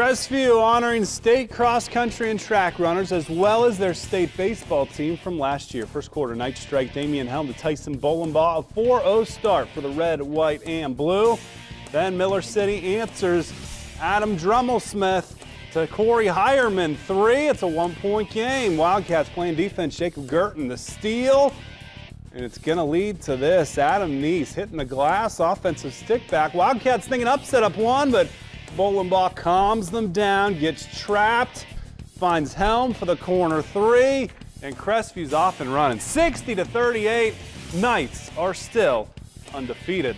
Crestview honoring state cross country and track runners as well as their state baseball team from last year. First quarter night strike Damian Helm to Tyson Bolenbaugh. A 4-0 start for the red, white, and blue. Then Miller City answers Adam Drummelsmith to Corey Hireman. Three. It's a one-point game. Wildcats playing defense. Jacob Gurton the steal. And it's going to lead to this. Adam Neese hitting the glass. Offensive stick back. Wildcats thinking upset up one, but Bolenbaugh calms them down, gets trapped, finds Helm for the corner three, and Crestview's off and running. 60 to 38. Knights are still undefeated.